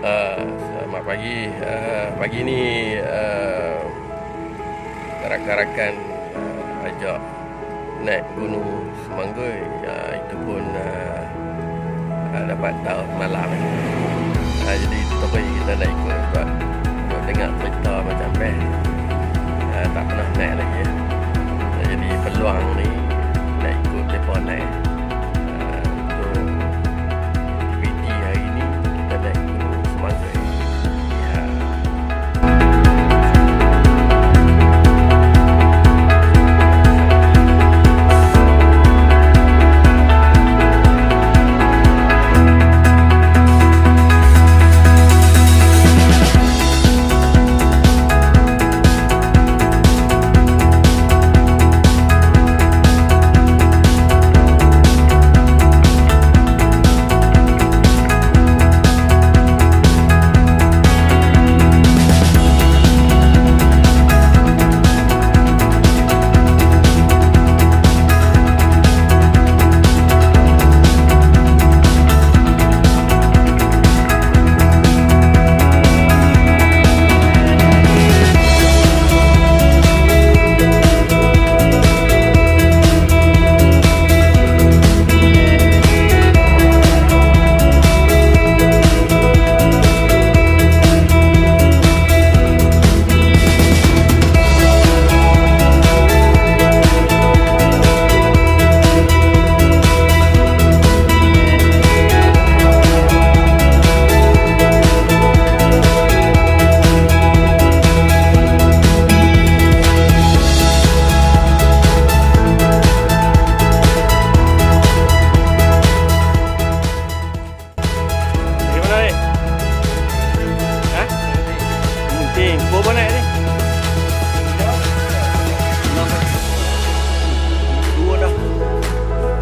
Uh, selamat pagi. Uh, pagi ni uh, rakan-rakan uh, ajak naik gunung Semanggoy. Uh, itu pun uh, uh, dapat tahu malam. Uh, jadi tapi kita nak ikut sebab uh, dengar berita macam best. Uh, tak pernah naik lagi. Uh, jadi peluang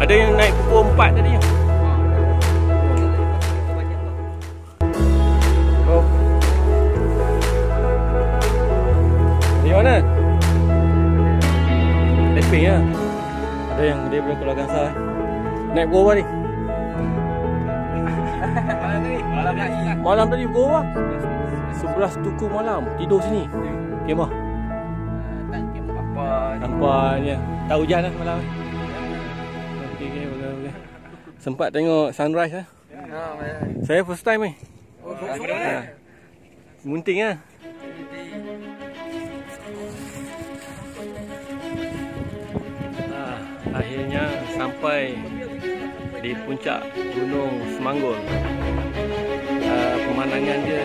Ada yang naik pukul empat tadi ya? Oh. Di mana? Leping ya? Ada yang dia boleh keluar Gansar eh? Naik pukul apa ni? Malam tadi pukul apa? 11 tuku malam. Tidur sini. Kemah. Nampaknya. Tak hujan lah malam. Okey, okey, boleh, boleh. Sempat tengok sunrise lah. Saya first time ni. Ha. Munting lah. Ah, akhirnya sampai di puncak Gunung Semanggol. Uh, pemandangan dia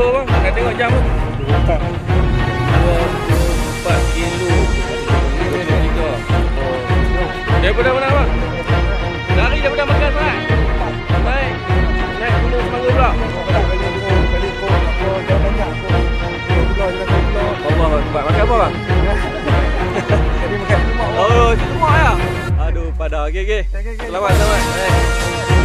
kilo bang? Nak tengok jam tu. 24 kilo. 23. Daripada mana bang? Lari daripada Mekas? Naik. Naik gunung Semangga pula. Allah Akbar. Makan apa bang? Oh, itu mak ya? Aduh, padah. Okey, okey. Selamat, selamat. Eh.